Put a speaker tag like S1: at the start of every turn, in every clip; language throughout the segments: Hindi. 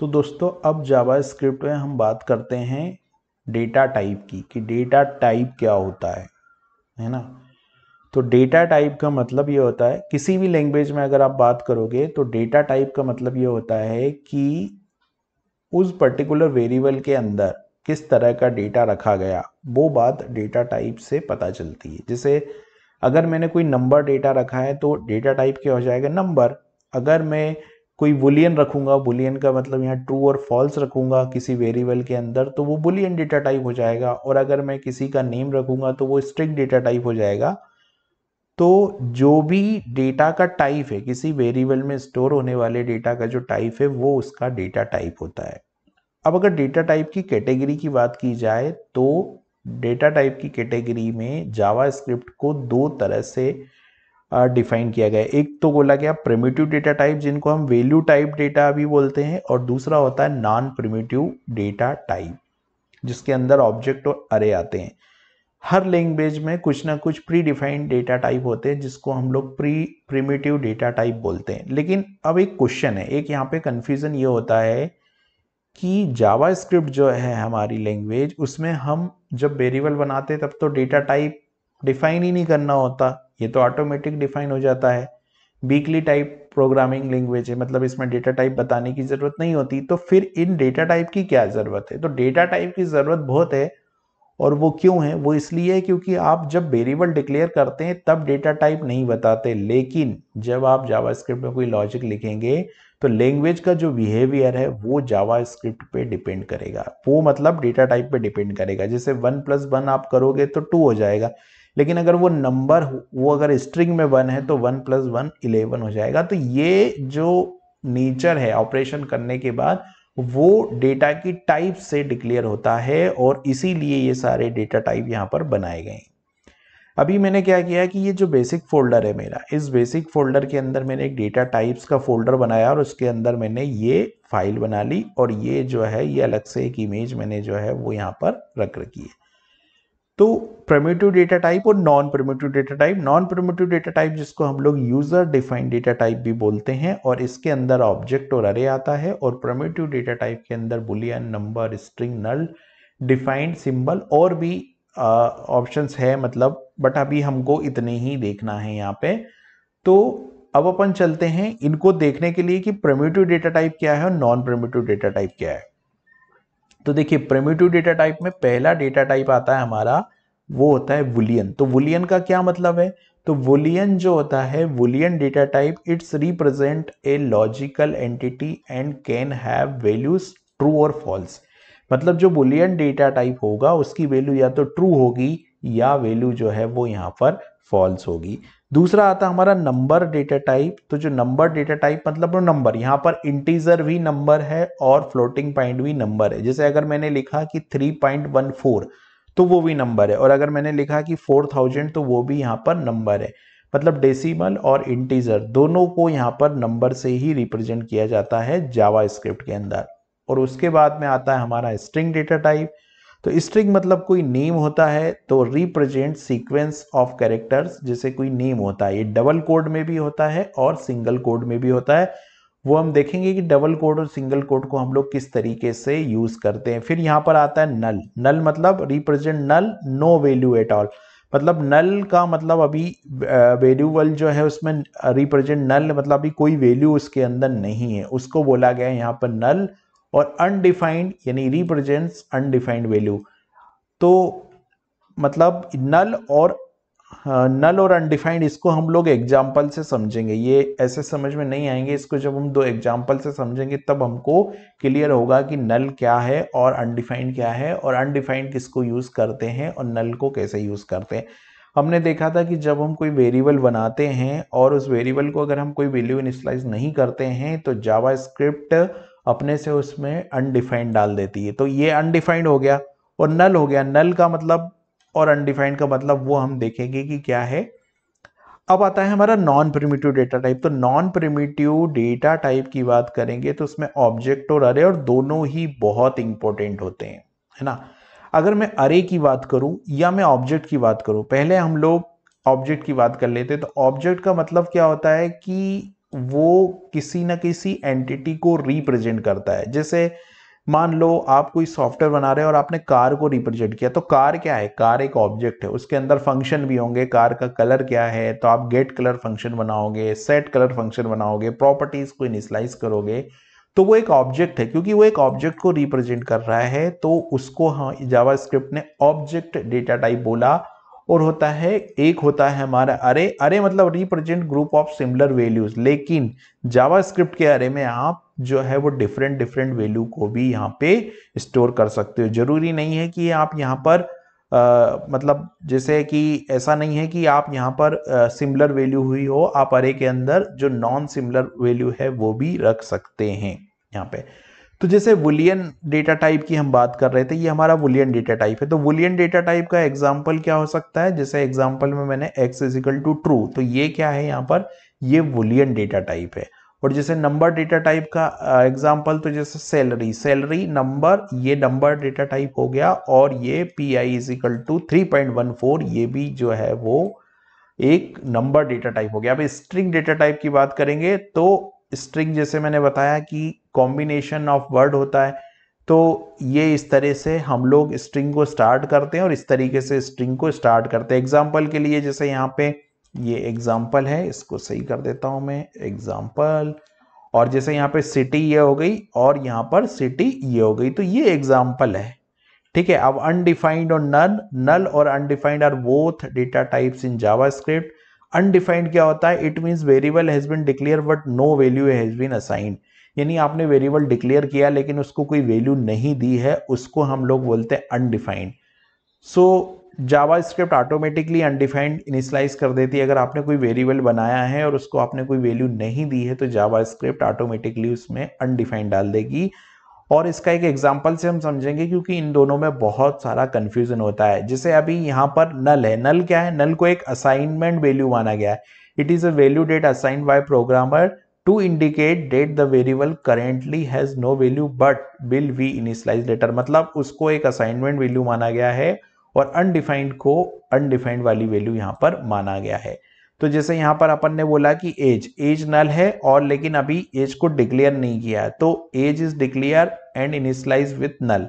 S1: तो दोस्तों, अब जावा स्क्रिप्ट में हम बात करते हैं डेटा टाइप की, कि डेटा टाइप क्या होता है है ना? तो डेटा टाइप का मतलब ये होता है, किसी भी लैंग्वेज में अगर आप बात करोगे तो डेटा टाइप का मतलब ये होता है कि उस पर्टिकुलर वेरिएबल के अंदर किस तरह का डेटा रखा गया, वो बात डेटा टाइप से पता चलती है। जैसे अगर मैंने कोई नंबर डेटा रखा है तो डेटा टाइप क्या हो जाएगा? नंबर अगर मैं कोई बुलियन रखूँगा, बुलियन का मतलब यहाँ ट्रू और फॉल्स रखूँगा किसी वेरिएबल के अंदर तो वो बुलियन डेटा टाइप हो जाएगा। और अगर मैं किसी का नेम रखूँगा तो वो स्ट्रिंग डेटा टाइप हो जाएगा। तो जो भी डेटा का टाइप है, किसी वेरिएबल में स्टोर होने वाले डेटा का जो टाइप है, वो उसका डेटा टाइप होता है। अब अगर डेटा टाइप की कैटेगरी की बात की जाए तो डेटा टाइप की कैटेगरी में जावा स्क्रिप्ट को दो तरह से डिफाइन किया गया एक तो बोला गया प्रिमिटिव डेटा टाइप जिनको हम वैल्यू टाइप डेटा भी बोलते हैं, और दूसरा होता है नॉन प्रिमिटिव डेटा टाइप जिसके अंदर ऑब्जेक्ट और अरे आते हैं। हर लैंग्वेज में कुछ ना कुछ प्री डिफाइंड डेटा टाइप होते हैं, जिसको हम लोग प्री प्रिमिटिव डेटा टाइप बोलते हैं। लेकिन अब एक क्वेश्चन है, एक यहाँ पे कन्फ्यूज़न ये होता है कि जावा स्क्रिप्ट जो है हमारी लैंग्वेज उसमें हम जब वेरिएबल बनाते तब तो डेटा टाइप डिफाइन ही नहीं करना होता। ये तो ऑटोमेटिक डिफाइन हो जाता है। वीकली टाइप प्रोग्रामिंग लैंग्वेज है मतलब इसमें डेटा टाइप बताने की ज़रूरत नहीं होती। तो फिर इन डेटा टाइप की क्या ज़रूरत है? तो डेटा टाइप की ज़रूरत बहुत है और वो क्यों है? वो इसलिए है क्योंकि आप जब वेरिएबल डिक्लेयर करते हैं, तब डेटा टाइप नहीं बताते। लेकिन जब आप जावा स्क्रिप्ट में कोई लॉजिक लिखेंगे तो लैंग्वेज का जो बिहेवियर है, वो जावा स्क्रिप्ट पे डिपेंड करेगा। वो मतलब डेटा टाइप पे डिपेंड करेगा। जैसे वन प्लस वन आप करोगे तो टू हो जाएगा। लेकिन अगर वो नंबर वो अगर स्ट्रिंग में वन है तो वन प्लस वन इलेवन हो जाएगा। तो ये जो नेचर है ऑपरेशन करने के बाद, वो डेटा की टाइप से डिक्लेयर होता है और इसीलिए ये सारे डेटा टाइप यहाँ पर बनाए गए अभी मैंने क्या किया कि ये जो बेसिक फोल्डर है मेरा, इस बेसिक फोल्डर के अंदर मैंने एक डेटा टाइप्स का फोल्डर बनाया और उसके अंदर मैंने ये फ़ाइल बना ली और ये जो है, ये अलग से एक इमेज मैंने जो है वो यहाँ पर रख रखी है। तो प्रमेटिव डेटा टाइप और non primitive data type non primitive data type जिसको हम लोग यूज़र डिफाइंड डेटा टाइप भी बोलते हैं और इसके अंदर ऑब्जेक्ट और अरे आता है और प्रमेटिव डेटा टाइप के अंदर boolean number string null defined symbol और भी ऑप्शंस है मतलब बट अभी हमको इतने ही देखना है यहाँ पे। तो अब अपन चलते हैं इनको देखने के लिए कि प्रमेटिव डेटा टाइप क्या है और नॉन प्रमेटिव डेटा टाइप क्या है। तो देखिए प्रिमिटिव डेटा टाइप में पहला डेटा टाइप आता है हमारा, वो होता है वुलियन तो वुलियन का क्या मतलब है? तो वुलियन जो होता है boolean data type it's represent a logical entity and can have values true और फॉल्स मतलब जो बुलियन डेटा टाइप होगा, उसकी वैल्यू या तो ट्रू होगी या वैल्यू जो है वो यहाँ पर फॉल्स होगी। दूसरा आता है हमारा नंबर डेटा टाइप तो जो नंबर डेटा टाइप मतलब वो नंबर यहाँ पर इंटीजर भी नंबर है और फ्लोटिंग पॉइंट भी नंबर है। जैसे अगर मैंने लिखा कि 3.14 तो वो भी नंबर है, और अगर मैंने लिखा कि 4000 तो वो भी यहाँ पर नंबर है। मतलब डेसिमल और इंटीजर दोनों को यहाँ पर नंबर से ही रिप्रेजेंट किया जाता है जावा के अंदर। और उसके बाद में आता है हमारा स्ट्रिंग डेटा टाइप तो स्ट्रिंग मतलब कोई नेम होता है तो रिप्रेजेंट सीक्वेंस ऑफ़ कैरेक्टर्स जैसे कोई नेम होता है। ये डबल कोड में भी होता है और सिंगल कोड में भी होता है। वो हम देखेंगे कि डबल कोड और सिंगल कोड को हम लोग किस तरीके से यूज़ करते हैं। फिर यहाँ पर आता है नल नल मतलब represent null no value at all मतलब नल का मतलब अभी वेरिएबल जो है उसमें रिप्रेजेंट नल मतलब अभी कोई वैल्यू उसके अंदर नहीं है। उसको बोला गया है यहाँ पर नल और अनडिफाइंड यानी रिप्रेजेंट्स अनडिफाइंड वैल्यू तो मतलब नल और नल और अनडिफाइंड इसको हम लोग एग्ज़ाम्पल से समझेंगे। ये ऐसे समझ में नहीं आएँगे। इसको जब हम दो एग्ज़ाम्पल से समझेंगे, तब हमको क्लियर होगा कि नल क्या है और अनडिफाइंड क्या है और अनडिफाइंड किसको यूज़ करते हैं और नल को कैसे यूज़ करते हैं। हमने देखा था कि जब हम कोई वेरिएबल बनाते हैं और उस वेरिएबल को अगर हम कोई वैल्यू इनिशलाइज नहीं करते हैं तो जावा स्क्रिप्ट अपने से उसमें अनडिफाइंड डाल देती है। तो ये अनडिफाइंड हो गया और नल हो गया। नल का मतलब और अनडिफाइंड का मतलब वो हम देखेंगे कि क्या है। अब आता है हमारा नॉन प्रिमिटिव डेटा टाइप तो नॉन प्रिमिटिव डेटा टाइप की बात करेंगे तो उसमें ऑब्जेक्ट और अरे और दोनों ही बहुत इंपॉर्टेंट होते हैं, है ना? अगर मैं अरे की बात करूँ या मैं ऑब्जेक्ट की बात करूँ, पहले हम लोग ऑब्जेक्ट की बात कर लेते हैं। तो ऑब्जेक्ट का मतलब क्या होता है कि वो किसी ना किसी एंटिटी को रिप्रेजेंट करता है। जैसे मान लो आप कोई सॉफ्टवेयर बना रहे हो और आपने कार को रिप्रेजेंट किया तो कार क्या है? कार एक ऑब्जेक्ट है। उसके अंदर फ़ंक्शन भी होंगे। कार का कलर क्या है? तो आप गेट कलर फ़ंक्शन बनाओगे सेट कलर फ़ंक्शन बनाओगे प्रॉपर्टीज़ को इनिशलाइज करोगे तो वो एक ऑब्जेक्ट है। क्योंकि वो एक ऑब्जेक्ट को रिप्रेजेंट कर रहा है तो उसको हाँ जावा स्क्रिप्ट ने ऑब्जेक्ट डेटा टाइप बोला और होता है एक होता है हमारा अरे अरे मतलब represent group of similar values लेकिन जावा स्क्रिप्ट के अरे में आप जो है वो डिफरेंट डिफरेंट वैल्यू को भी यहाँ पे स्टोर कर सकते हो। ज़रूरी नहीं है कि आप यहाँ पर आ, मतलब जैसे कि ऐसा नहीं है कि आप यहाँ पर सिमिलर वैल्यू हुई हो आप अरे के अंदर जो नॉन सिमिलर वैल्यू है वो भी रख सकते हैं यहाँ पे। तो जैसे वुलियन डेटा टाइप की हम बात कर रहे थे, ये हमारा वुलियन डेटा टाइप है। तो वुलियन डेटा टाइप का एग्ज़ाम्पल क्या हो सकता है? जैसे एग्ज़ाम्पल में मैंने एक्स इजिकल टू ट्रू तो ये क्या है यहाँ पर? ये वुलियन डेटा टाइप है। और जैसे नंबर डेटा टाइप का एग्ज़ाम्पल तो जैसे सैलरी सैलरी नंबर ये नंबर डेटा टाइप हो गया और ये pi equal two three point one four ये भी जो है वो एक नंबर डेटा टाइप हो गया। अब स्ट्रिंग डेटा टाइप की बात करेंगे तो स्ट्रिंग जैसे मैंने बताया कि कॉम्बिनेशन ऑफ़ वर्ड होता है तो ये इस तरह से हम लोग स्ट्रिंग को स्टार्ट करते हैं और इस तरीके से स्ट्रिंग को स्टार्ट करते हैं। एग्ज़ाम्पल के लिए जैसे यहाँ पे ये एग्ज़ाम्पल है, इसको सही कर देता हूँ मैं। एग्ज़ाम्पल और जैसे यहाँ पे सिटी ये हो गई और यहाँ पर सिटी ये हो गई तो ये एग्ज़ाम्पल है। ठीक है, अब अनडिफाइंड और नल नल और undefined are both data types in JavaScript undefined क्या होता है? It means variable has been declared but no value has been assigned यानी आपने वेरिएबल डिक्लेयर किया, लेकिन उसको कोई वैल्यू नहीं दी है, उसको हम लोग बोलते हैं undefined so JavaScript automatically undefined initialise कर देती है। अगर आपने कोई वेरिएबल बनाया है और उसको आपने कोई वैल्यू नहीं दी है तो जावा स्क्रिप्ट ऑटोमेटिकली उसमें अनडिफाइंड डाल देगी। और इसका एक एग्ज़ाम्पल से हम समझेंगे क्योंकि इन दोनों में बहुत सारा कन्फ्यूज़न होता है। जैसे अभी यहाँ पर नल है। नल क्या है? नल को एक असाइनमेंट वैल्यू माना गया है। It is a value that assigned by programmer to indicate that the variable currently has no value but will we initialise later मतलब उसको एक असाइनमेंट वैल्यू माना गया है और अनडिफाइंड को अनडिफाइंड वाली वैल्यू यहाँ पर माना गया है। तो जैसे यहाँ पर अपन ने बोला कि एज एज नल है और लेकिन अभी एज को डिक्लेयर नहीं किया है। तो age is declare and initialise with null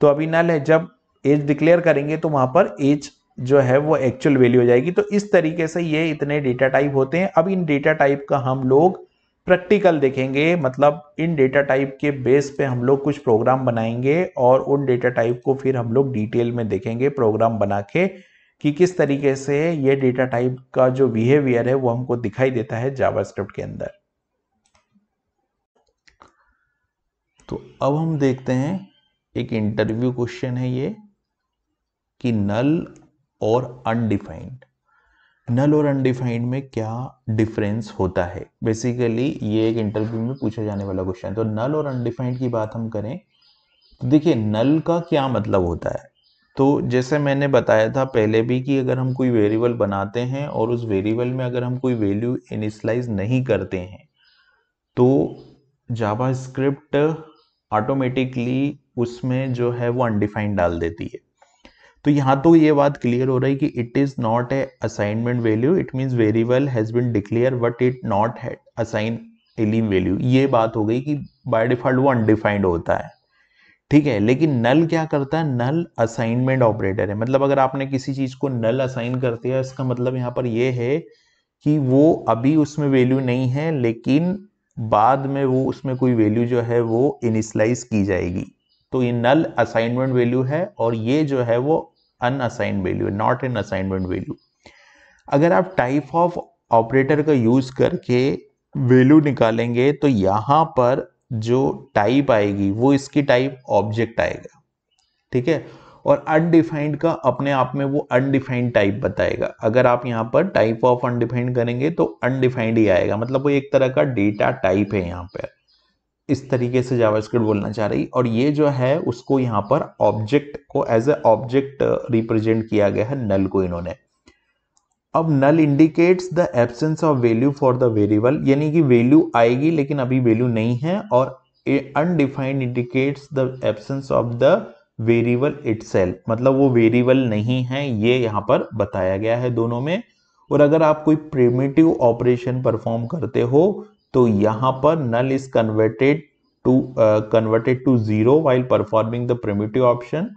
S1: तो अभी नल है, जब एज डिक्लेयर करेंगे तो वहाँ पर एज जो है वो एक्चुअल वैल्यू हो जाएगी। तो इस तरीके से ये इतने डेटा टाइप होते हैं। अब इन डेटा टाइप का हम लोग प्रैक्टिकल देखेंगे। मतलब इन डेटा टाइप के बेस पे हम लोग कुछ प्रोग्राम बनाएँगे और उन डेटा टाइप को फिर हम लोग डिटेल में देखेंगे प्रोग्राम बना के। कि किस तरीके से ये डेटा टाइप का जो बिहेवियर है वो हमको दिखाई देता है जावास्क्रिप्ट के अंदर। तो अब हम देखते हैं, एक इंटरव्यू क्वेश्चन है ये, कि नल और अनडिफाइंड नल और अनडिफाइंड में क्या डिफरेंस होता है? बेसिकली ये एक इंटरव्यू में पूछा जाने वाला क्वेश्चन है। तो नल और अनडिफाइंड की बात हम करें तो देखिए नल का क्या मतलब होता है? तो जैसे मैंने बताया था पहले भी कि अगर हम कोई वेरिएबल बनाते हैं और उस वेरिएबल में अगर हम कोई वैल्यू इनिशलाइज नहीं करते हैं तो जावा स्क्रिप्ट ऑटोमेटिकली उसमें जो है वो अनडिफाइंड डाल देती है। तो यहाँ तो ये बात क्लियर हो रही है कि it is not a assignment value it means variable has been declare but it not है असाइन एलिम वैल्यू ये बात हो गई कि बाय डिफ़ॉल्ट वो अनडिफाइंड होता है। ठीक है, लेकिन नल क्या करता है? नल असाइनमेंट ऑपरेटर है। मतलब अगर आपने किसी चीज़ को नल असाइन कर दिया, इसका मतलब यहाँ पर ये है कि वो अभी उसमें वैल्यू नहीं है, लेकिन बाद में वो उसमें कोई वैल्यू जो है वो इनिशलाइज की जाएगी। तो ये नल असाइनमेंट वैल्यू है और ये जो है वो अनअसाइंड वैल्यू है नॉट एन असाइनमेंट वैल्यू अगर आप टाइप ऑफ़ ऑपरेटर का यूज़ करके वैल्यू निकालेंगे तो यहाँ पर जो टाइप आएगी, वो इसकी टाइप ऑब्जेक्ट आएगा, ठीक है? और अनडिफाइंड का अपने आप में वो अनडिफाइंड टाइप बताएगा। अगर आप यहाँ पर टाइप ऑफ़ अनडिफाइंड करेंगे तो अनडिफाइंड ही आएगा। मतलब वो एक तरह का डेटा टाइप है यहाँ पर। इस तरीके से जावास्क्रिप्ट बोलना चाह रही। और ये जो है, उसको यहाँ पर ऑब्जेक्ट को एज ए ऑब्जेक्ट रिप्रेजेंट किया गया है नल को इन्होंने। अब null indicates the absence of value for the variable यानी कि वैल्यू आएगी लेकिन अभी वैल्यू नहीं है, और undefined indicates the absence of the variable itself मतलब वो वेरिएबल नहीं है, ये यहाँ पर बताया गया है दोनों में। और अगर आप कोई प्रिमिटिव ऑपरेशन परफॉर्म करते हो तो यहाँ पर null is converted to converted to zero while performing the primitive option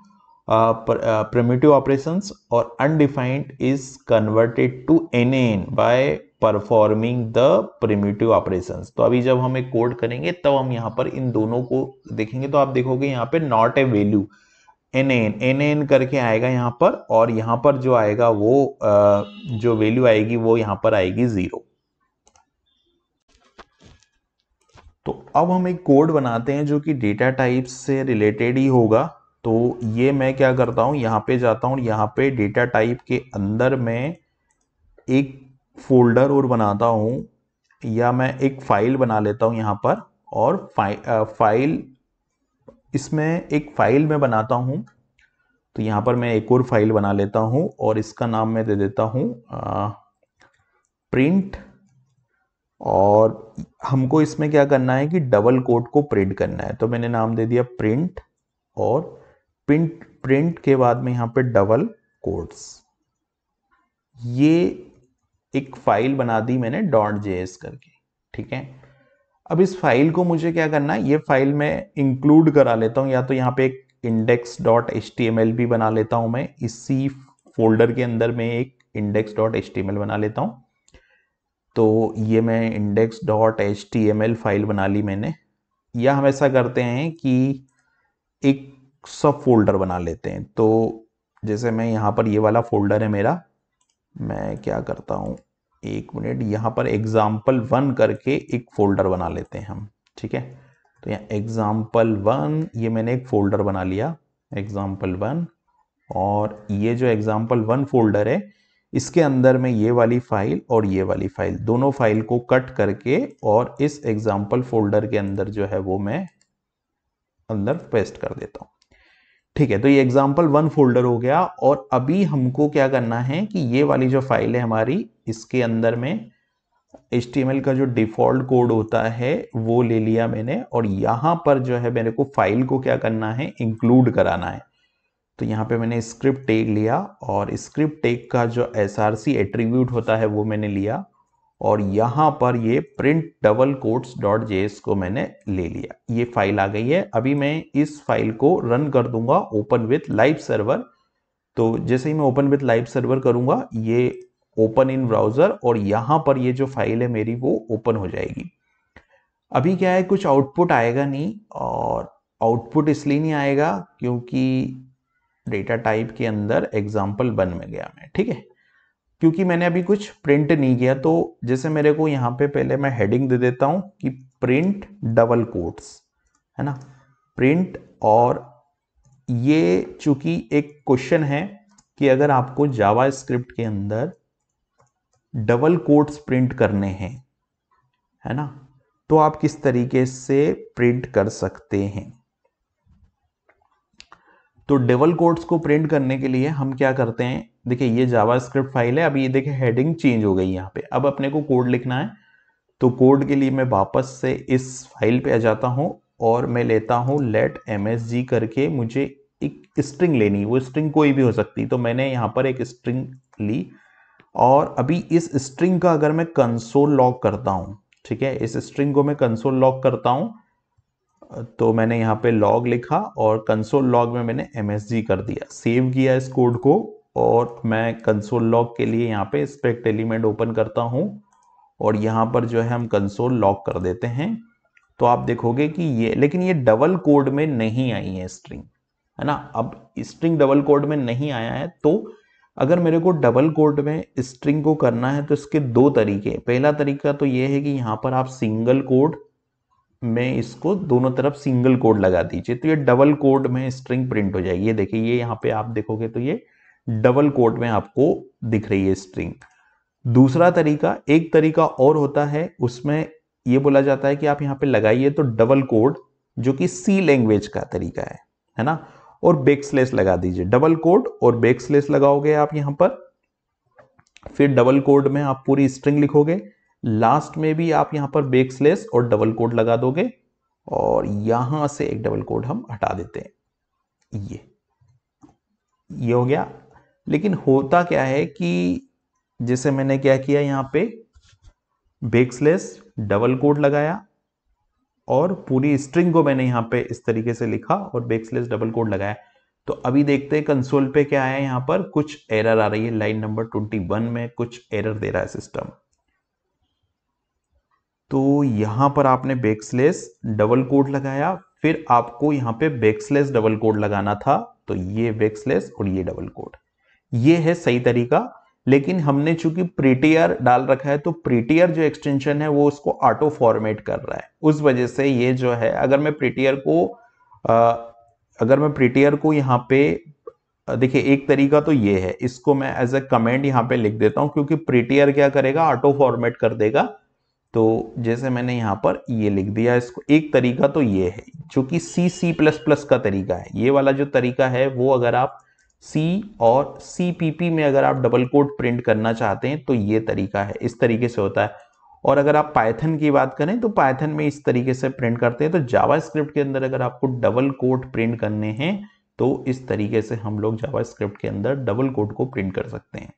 S1: primitive operations or undefined is converted to nan by performing the primitive operation तो अभी जब हम एक कोड करेंगे, तब हम यहाँ पर इन दोनों को देखेंगे। तो आप देखोगे यहाँ पे not a value N N N N करके आएगा यहाँ पर और यहाँ पर जो आएगा वो जो वैल्यू आएगी वो यहाँ पर आएगी ज़ीरो तो अब हम एक कोड बनाते हैं जो कि डेटा टाइप से रिलेटेड ही होगा। तो ये मैं क्या करता हूँ यहाँ पे जाता हूँ यहाँ पे डेटा टाइप के अंदर मैं एक फोल्डर और बनाता हूँ या मैं एक फ़ाइल बना लेता हूँ यहाँ पर और फाइ, फ़ाइल इसमें एक फ़ाइल में बनाता हूँ। तो यहाँ पर मैं एक और फ़ाइल बना लेता हूँ और इसका नाम मैं दे देता हूँ प्रिंट और हमको इसमें क्या करना है कि डबल कोट को प्रिंट करना है। तो मैंने नाम दे दिया प्रिंट और प्रिंट प्रिंट के बाद में यहाँ पे डबल कोट्स। ये एक फ़ाइल बना दी मैंने डॉट जेएस करके, ठीक है? अब इस फ़ाइल को मुझे क्या करना है? ये फ़ाइल मैं इंक्लूड करा लेता हूँ, या तो यहाँ पे एक इंडेक्स डॉट एचटीएमएल भी बना लेता हूँ मैं। इसी फोल्डर के अंदर में एक इंडेक्स डॉट एचटीएमएल बना लेता हूँ। तो ये मैं इंडेक्स डॉट एचटीएमएल फ़ाइल बना ली मैंने। या हम ऐसा करते हैं कि एक सब फोल्डर बना लेते हैं। तो जैसे मैं यहाँ पर ये वाला फोल्डर है मेरा, मैं क्या करता हूँ, एक मिनट यहाँ पर एग्ज़ाम्पल वन करके एक फोल्डर बना लेते हैं हम, ठीक है? तो यहाँ एग्ज़ाम्पल वन ये मैंने एक फोल्डर बना लिया एग्ज़ाम्पल वन और ये जो एग्ज़ाम्पल वन फोल्डर है, इसके अंदर में ये वाली फ़ाइल और ये वाली फ़ाइल दोनों फ़ाइल को कट करके और इस एग्ज़ाम्पल फोल्डर के अंदर जो है वो मैं अंदर पेस्ट कर देता हूँ। ठीक है तो ये एग्ज़ाम्पल वन फोल्डर हो गया और अभी हमको क्या करना है कि ये वाली जो फ़ाइल है हमारी, इसके अंदर में एचटीएमएल का जो डिफ़ॉल्ट कोड होता है, वो ले लिया मैंने और यहाँ पर जो है मेरे को फ़ाइल को क्या करना है इंक्लूड कराना है। तो यहाँ पे मैंने स्क्रिप्ट टेक लिया और स्क्रिप्ट टेक का जो एस आर सी एट्रीब्यूट होता है, वो मैंने लिया और यहाँ पर ये print double quotes dot JS को मैंने ले लिया। ये फ़ाइल आ गई है। अभी मैं इस फ़ाइल को रन कर दूँगा ओपन विथ लाइव सर्वर तो जैसे ही मैं ओपन विथ लाइव सर्वर करूँगा, ये ओपन इन ब्राउज़र और यहाँ पर ये जो फ़ाइल है मेरी वो ओपन हो जाएगी। अभी क्या है, कुछ आउटपुट आएगा नहीं और आउटपुट इसलिए नहीं आएगा क्योंकि डेटा टाइप के अंदर एग्ज़ाम्पल बन में गया मैं, ठीक है? क्योंकि मैंने अभी कुछ प्रिंट नहीं किया तो जैसे मेरे को यहाँ पे पहले मैं हेडिंग दे देता हूँ कि प्रिंट डबल कोट्स है ना? प्रिंट और ये चूँकि एक क्वेश्चन है कि अगर आपको जावा स्क्रिप्ट के अंदर डबल कोट्स प्रिंट करने हैं, है ना? तो आप किस तरीके से प्रिंट कर सकते हैं? तो डबल कोट्स को प्रिंट करने के लिए हम क्या करते हैं? देखिए, ये जावा स्क्रिप्ट फ़ाइल है अभी ये देखिए हेडिंग चेंज हो गई यहाँ पे। अब अपने को कोड लिखना है। तो कोड के लिए मैं वापस से इस फ़ाइल पे आ जाता हूँ और मैं लेता हूँ लेट एमएसजी करके मुझे एक स्ट्रिंग लेनी वो स्ट्रिंग कोई भी हो सकती तो मैंने यहाँ पर एक स्ट्रिंग ली और अभी इस स्ट्रिंग का अगर मैं कंसोल लॉक करता हूँ, ठीक है? इस स्ट्रिंग को मैं कंसोल लॉक करता हूँ तो मैंने यहाँ पे लॉग लिखा और कंसोल लॉग में मैंने एमएसजी कर दिया। सेव किया इस कोड को और मैं कंसोल लॉक के लिए यहाँ पे स्पेक्ट एलिमेंट ओपन करता हूँ और यहाँ पर जो है हम कंसोल लॉक कर देते हैं। तो आप देखोगे कि ये, लेकिन ये डबल कोड में नहीं आई है स्ट्रिंग है ना? अब स्ट्रिंग डबल कोड में नहीं आया है तो अगर मेरे को डबल कोड में स्ट्रिंग को करना है तो इसके दो तरीके पहला तरीका तो ये है कि यहाँ पर आप सिंगल कोड में इसको दोनों तरफ़ सिंगल कोड लगा दीजिए। तो ये डबल कोड में स्ट्रिंग प्रिंट हो जाएगी। ये देखिए, ये यहाँ पे आप देखोगे तो ये डबल कोड में आपको दिख रही है स्ट्रिंग दूसरा तरीका, एक तरीका और होता है, उसमें यह बोला जाता है कि आप यहाँ पे लगाइए तो डबल कोड जो कि सी लैंग्वेज का तरीका है है ना? और बेक्सलेस लगा दीजिए। डबल कोड और बेक्सलेस लगाओगे आप यहाँ पर, फिर डबल कोड में आप पूरी स्ट्रिंग लिखोगे। लास्ट में भी आप यहाँ पर बेक्सलेस और डबल कोड लगा दोगे और यहाँ से एक डबल कोड हम हटा देते हैं। ये ये हो गया। लेकिन होता क्या है कि जैसे मैंने क्या किया यहाँ पे बेक्सलेस डबल कोड लगाया और पूरी स्ट्रिंग को मैंने यहाँ पे इस तरीके से लिखा और बेक्सलेस डबल कोड लगाया। तो अभी देखते हैं कंसोल पे क्या आया यहाँ पर, कुछ एरर आ रही है। लाइन नंबर 21 में कुछ एरर दे रहा है सिस्टम तो यहाँ पर आपने बेक्सलेस डबल कोड लगाया फिर आपको यहाँ पे बेक्सलेस डबल कोड लगाना था तो ये बेक्सलेस और ये डबल कोड ये है सही तरीका लेकिन हमने चूँकि प्रीटियर डाल रखा है तो प्रीटियर जो एक्सटेंशन है वो उसको ऑटो फॉर्मेट कर रहा है। उस वजह से ये जो है अगर मैं प्रीटियर को आ, अगर मैं प्रीटियर को यहाँ पे देखिए एक तरीका तो ये है इसको मैं एज ए कमेंट यहाँ पे लिख देता हूँ क्योंकि प्रीटियर क्या करेगा ऑटो फॉर्मेट कर देगा तो जैसे मैंने यहाँ पर ये लिख दिया, इसको एक तरीका तो ये है, जो कि सी सी प्लस प्लस का तरीका है। ये वाला जो तरीका है, वो अगर आप सी और सी पी पी में अगर आप डबल कोड प्रिंट करना चाहते हैं तो ये तरीका है, इस तरीके से होता है। और अगर आप पाइथन की बात करें तो पाइथन में इस तरीके से प्रिंट करते हैं तो जावा के अंदर अगर आपको डबल कोड प्रिंट करने हैं तो इस तरीके से हम लोग जावा के अंदर डबल कोड को प्रिंट कर सकते हैं।